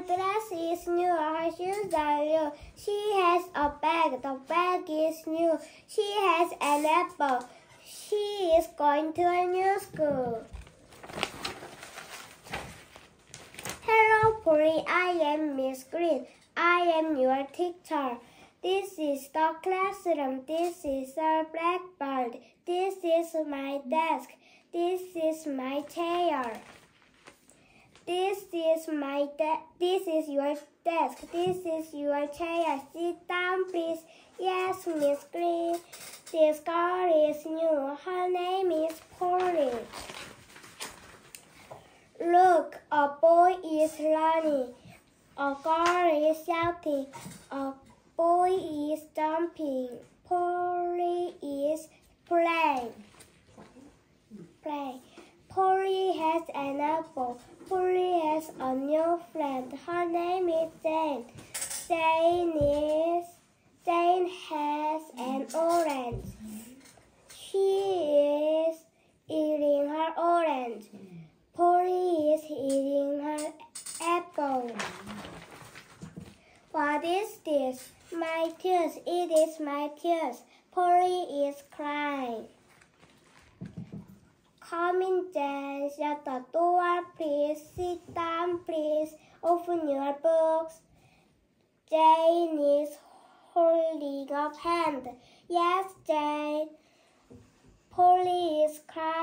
Dress is new. Her shoes are new. She has a bag. The bag is new. She has an apple. She is going to a new school. Hello, Polly. I am Miss Green. I am your teacher. This is the classroom. This is a blackboard. This is my desk. This is my chair. This is my desk. this is your desk. This is your chair. Sit down, please. Yes, Miss Green. This girl is new. Her name is Polly. Look, a boy is running. A girl is shouting. A boy is jumping. Polly is playing. Play. Polly has an apple. Polly friend. Her name is Jane. Jane is Jane has an orange. She is eating her orange. Polly is eating her apple. What is this? My tears. It is my tears. Polly is crying. Come in, Jane. Shut the door, please. Sit down, please. Open your books. Jane is holding up hand. Yes, Jane. Polly is crying,